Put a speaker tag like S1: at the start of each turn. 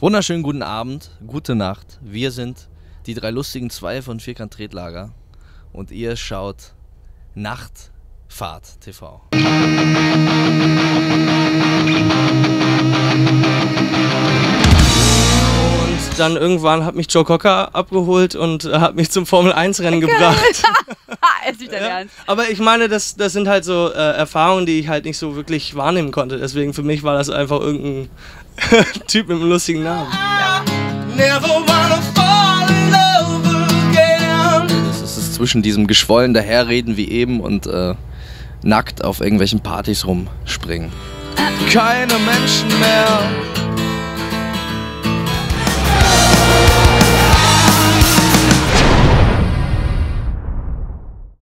S1: Wunderschönen guten Abend, gute Nacht. Wir sind die drei lustigen zwei von Vierkant Tretlager und ihr schaut Nachtfahrt TV.
S2: Und dann irgendwann hat mich Joe Cocker abgeholt und hat mich zum Formel 1 Rennen gebracht.
S3: ist nicht dein
S2: Ja.
S3: Ernst.
S2: Aber ich meine, das, das sind halt so äh, Erfahrungen, die ich halt nicht so wirklich wahrnehmen konnte. Deswegen für mich war das einfach irgendein Typ mit einem lustigen Namen.
S1: Es ist zwischen diesem geschwollen daherreden wie eben und äh, nackt auf irgendwelchen Partys rumspringen. Keine Menschen mehr